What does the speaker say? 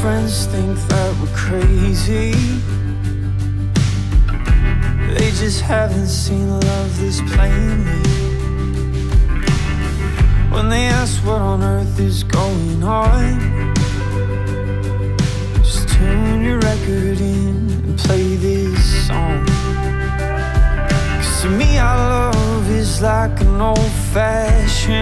friends think that we're crazy. They just haven't seen love this plainly. When they ask what on earth is going on, just tune your record in and play this song. Cause to me, our love is like an old fashioned